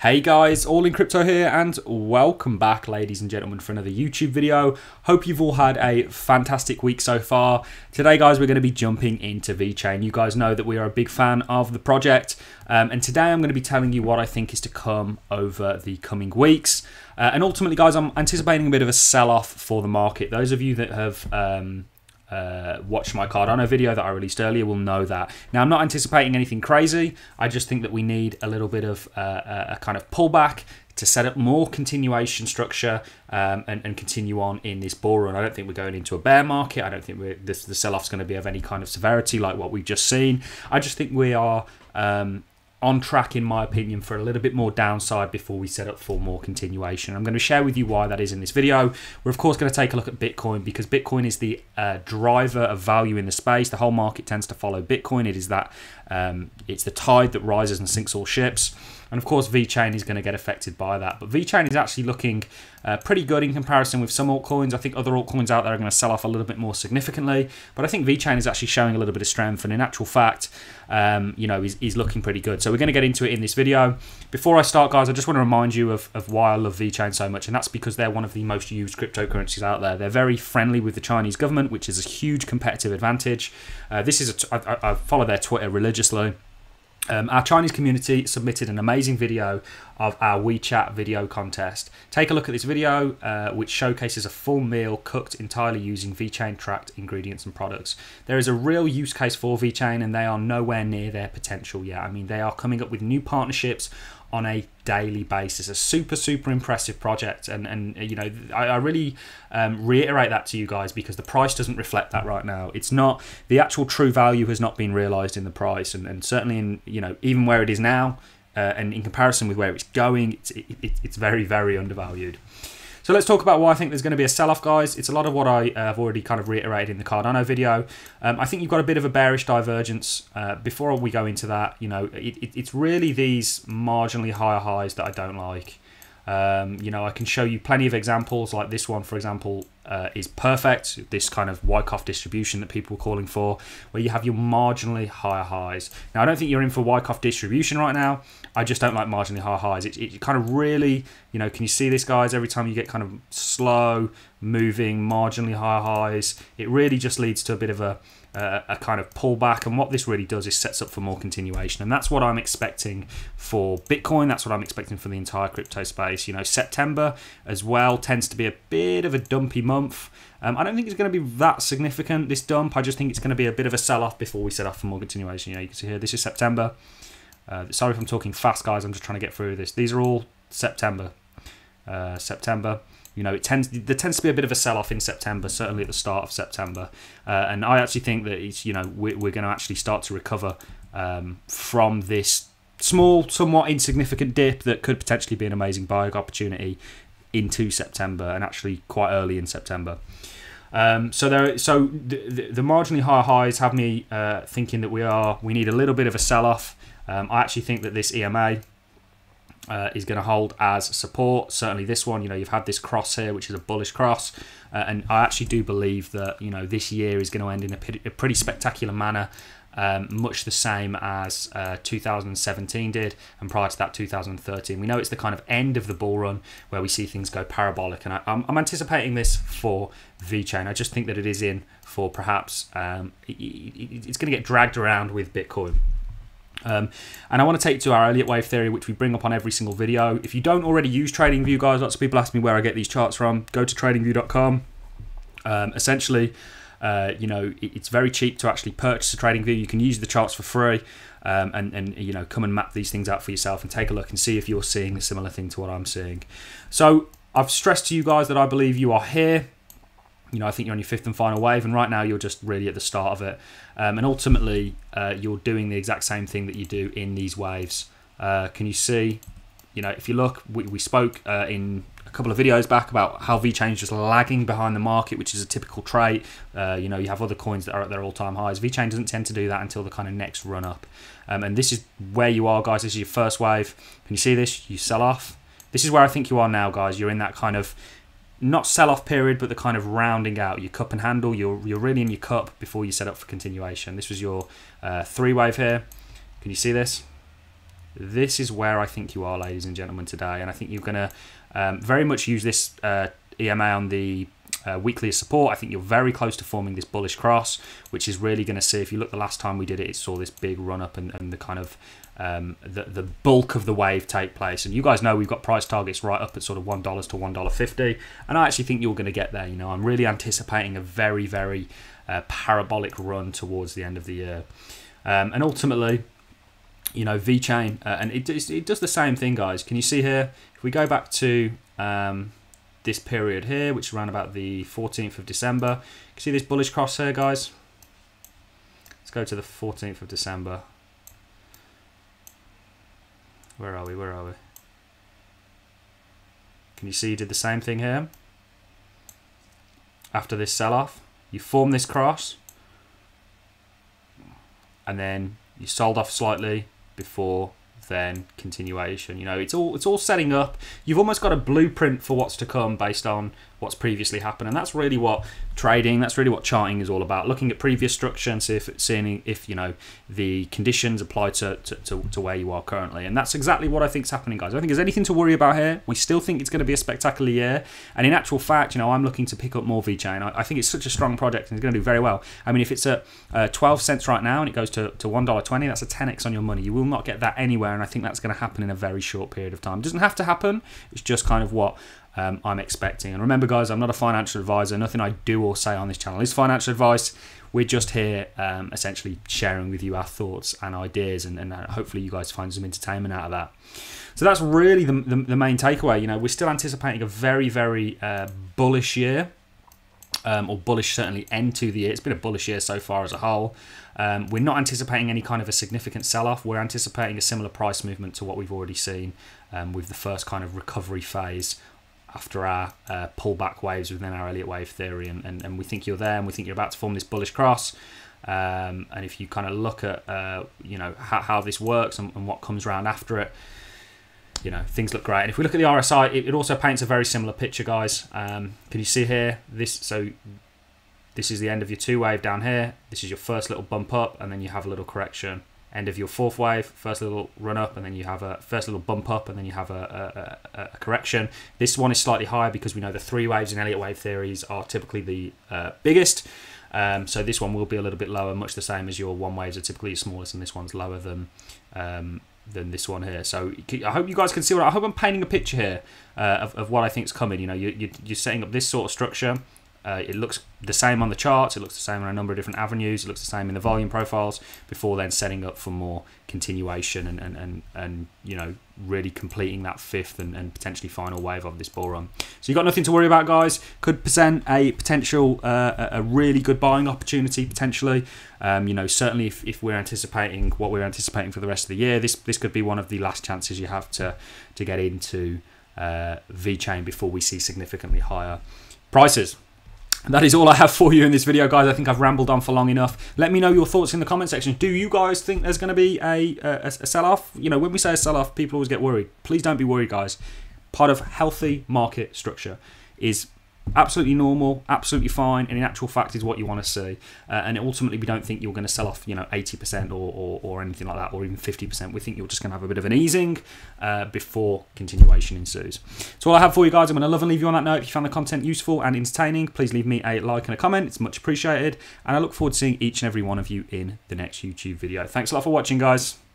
Hey guys, All in Crypto here, and welcome back, ladies and gentlemen, for another YouTube video. Hope you've all had a fantastic week so far. Today, guys, we're going to be jumping into VeChain. You guys know that we are a big fan of the project, um, and today I'm going to be telling you what I think is to come over the coming weeks. Uh, and ultimately, guys, I'm anticipating a bit of a sell off for the market. Those of you that have um, uh, watched my Cardano video that I released earlier will know that. Now, I'm not anticipating anything crazy. I just think that we need a little bit of uh, a kind of pullback to set up more continuation structure um, and, and, continue on in this bull run. I don't think we're going into a bear market. I don't think this, the sell off is going to be of any kind of severity like what we've just seen. I just think we are um, on track, in my opinion, for a little bit more downside before we set up for more continuation. I'm going to share with you why that is in this video. We're, of course, going to take a look at Bitcoin because Bitcoin is the uh, driver of value in the space. The whole market tends to follow Bitcoin. It is that um, it's the tide that rises and sinks all ships. And of course, VeChain is going to get affected by that. But VeChain is actually looking uh, pretty good in comparison with some altcoins. I think other altcoins out there are going to sell off a little bit more significantly. But I think VeChain is actually showing a little bit of strength. And in actual fact, um, you know, he's looking pretty good. So we're going to get into it in this video. Before I start, guys, I just want to remind you of, of why I love VeChain so much. And that's because they're one of the most used cryptocurrencies out there. They're very friendly with the Chinese government, which is a huge competitive advantage. Uh, this is a, I, I follow their Twitter religiously. Um, our Chinese community submitted an amazing video of our WeChat video contest. Take a look at this video, uh, which showcases a full meal cooked entirely using VeChain tracked ingredients and products. There is a real use case for VeChain, and they are nowhere near their potential yet. I mean, they are coming up with new partnerships on a daily basis. A super, super impressive project. And, and you know, I, I really um, reiterate that to you guys because the price doesn't reflect that right now. It's not, the actual true value has not been realized in the price. And, and certainly in, you know, even where it is now, uh, and in comparison with where it's going, it's, it, it's very, very undervalued. So let's talk about why I think there's going to be a sell-off, guys. It's a lot of what I uh, have already kind of reiterated in the Cardano video. Um, I think you've got a bit of a bearish divergence. Uh, before we go into that, you know, it, it, it's really these marginally higher highs that I don't like. Um, you know, I can show you plenty of examples like this one, for example, uh, is perfect. This kind of Wyckoff distribution that people are calling for, where you have your marginally higher highs. Now, I don't think you're in for Wyckoff distribution right now. I just don't like marginally higher highs. It, it kind of really, you know, can you see this, guys? Every time you get kind of slow moving, marginally higher highs, it really just leads to a bit of a a kind of pullback. And what this really does is sets up for more continuation. And that's what I'm expecting for Bitcoin. That's what I'm expecting for the entire crypto space. You know, September as well tends to be a bit of a dumpy month. Um, I don't think it's going to be that significant, this dump. I just think it's going to be a bit of a sell off before we set off for more continuation. You can see here, this is September. Uh, sorry if I'm talking fast, guys. I'm just trying to get through this. These are all September. Uh, September. You know, it tends there tends to be a bit of a sell off in September, certainly at the start of September, uh, and I actually think that it's you know we're, we're going to actually start to recover um, from this small, somewhat insignificant dip that could potentially be an amazing buying opportunity into September and actually quite early in September. Um, so there, so the, the, marginally higher highs have me uh, thinking that we are we need a little bit of a sell off. Um, I actually think that this EMA uh, is going to hold as support. Certainly, this one, you know, you've had this cross here, which is a bullish cross, uh, and I actually do believe that you know this year is going to end in a pretty spectacular manner. Um, much the same as uh, 2017 did, and prior to that, 2013. We know it's the kind of end of the bull run where we see things go parabolic, and I, am anticipating this for VeChain. I just think that it is in for perhaps um, it, it, it's going to get dragged around with Bitcoin. Um, and I want to take you to our Elliott wave theory, which we bring up on every single video. If you don't already use TradingView, guys, lots of people ask me where I get these charts from. Go to tradingview.com. Um, essentially, uh, you know, it, it's very cheap to actually purchase a trading view. You can use the charts for free. Um, and, and you know come and map these things out for yourself and take a look and see if you're seeing a similar thing to what I'm seeing. So I've stressed to you guys that I believe you are here you know, I think you're on your fifth and final wave, and right now you're just really at the start of it. Um, and ultimately, uh, you're doing the exact same thing that you do in these waves. Uh, can you see? You know, if you look, we, we spoke uh, in couple of videos back about how VeChain is just lagging behind the market, which is a typical trait. Uh, you know, you have other coins that are at their all-time highs. VeChain doesn't tend to do that until the kind of next run up. Um, and this is where you are, guys. This is your first wave. Can you see this? You sell off. This is where I think you are now, guys. You're in that kind of not sell off period, but the kind of rounding out your cup and handle. You're you're really in your cup before you set up for continuation. This was your uh, three wave here. Can you see this? This is where I think you are, ladies and gentlemen, today. And I think you're going to um, very much use this uh, EMA on the uh, weekly support. I think you're very close to forming this bullish cross, which is really going to see. If you look the last time we did it, it saw this big run up and, and the kind of um, the the bulk of the wave take place. And you guys know we've got price targets right up at sort of one dollars to one dollar fifty, and I actually think you're going to get there. You know, I'm really anticipating a very very uh, parabolic run towards the end of the year, um, and ultimately. You know, VeChain, uh, and it, it does the same thing, guys. Can you see here? If we go back to um, this period here, which is around about the 14th of December. You can see this bullish cross here, guys. Let's go to the 14th of December. Where are we? Where are we? Can you see you did the same thing here? After this sell-off, you form this cross, and then you sold off slightly before then continuation. You know, it's all it's all setting up. You've almost got a blueprint for what's to come based on what's previously happened, and that's really what trading, that's really what charting is all about. Looking at previous structure and see if seeing if you know the conditions apply to, to, to, to where you are currently, and that's exactly what I think is happening, guys. I don't think there's anything to worry about here. We still think it's going to be a spectacular year, and in actual fact, you know, I'm looking to pick up more VeChain. I, I think it's such a strong project and it's going to do very well. I mean, if it's at uh, 12 cents right now and it goes to to one dollar twenty, that's a 10x on your money. You will not get that anywhere, and I think that's going to happen in a very short period of time. It doesn't have to happen. It's just kind of what um, I'm expecting. And remember, guys, I'm not a financial advisor. Nothing I do or say on this channel is financial advice. We're just here um, essentially sharing with you our thoughts and ideas, and, and, uh, hopefully, you guys find some entertainment out of that. So that's really the, the, the main takeaway. You know, we're still anticipating a very, very uh, bullish year. Um, or bullish certainly end to the year. It's been a bullish year so far as a whole. Um, we're not anticipating any kind of a significant sell-off. We're anticipating a similar price movement to what we've already seen um, with the first kind of recovery phase after our uh, pullback waves within our Elliott wave theory, and, and, and we think you're there, and we think you're about to form this bullish cross. Um, and if you kind of look at uh, you know how, how this works and, and, what comes around after it, you know things look great. And if we look at the RSI, it, it also paints a very similar picture, guys. Um, can you see here? This so this is the end of your two wave down here. This is your first little bump up, and then you have a little correction end of your fourth wave, first little run up, and then you have a first little bump up, and then you have a, a, a, correction. This one is slightly higher because we know the three waves in Elliott wave theories are typically the uh, biggest. Um, so this one will be a little bit lower, much the same as your one waves are typically the smallest, and this one's lower than um, than this one here. So I hope you guys can see what I hope I'm painting a picture here uh, of, of what I think is coming. You know, you, you, are setting up this sort of structure. Uh, it looks the same on the charts, it looks the same on a number of different avenues, it looks the same in the volume profiles before then setting up for more continuation and, and, and, and you know, really completing that fifth and, and potentially final wave of this bull run. So you've got nothing to worry about, guys. Could present a potential, uh, a really good buying opportunity potentially. Um, you know, certainly if, if we're anticipating what we're anticipating for the rest of the year, this this could be one of the last chances you have to to get into uh, VeChain before we see significantly higher prices that is all I have for you in this video, guys. I think I've rambled on for long enough. Let me know your thoughts in the comment section. Do you guys think there's going to be a, a, a sell-off? You know, when we say a sell-off, people always get worried. Please don't be worried, guys. Part of healthy market structure is absolutely normal, absolutely fine, and in actual fact is what you want to see. Uh, and ultimately, we don't think you're going to sell off, you know, 80% or, or, or anything like that, or even 50%. We think you're just going to have a bit of an easing uh, before continuation ensues. So all I have for you guys. I'm going to love and leave you on that note. If you found the content useful and entertaining, please leave me a like and a comment. It's much appreciated. And I look forward to seeing each and every one of you in the next YouTube video. Thanks a lot for watching, guys.